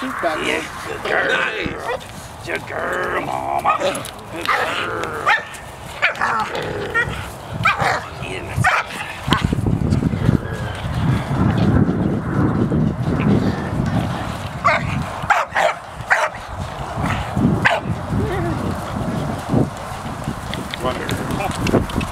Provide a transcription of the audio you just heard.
shoot backwards. Yeah, good girl. Nice. Good girl, mama. Good girl. Wonderful.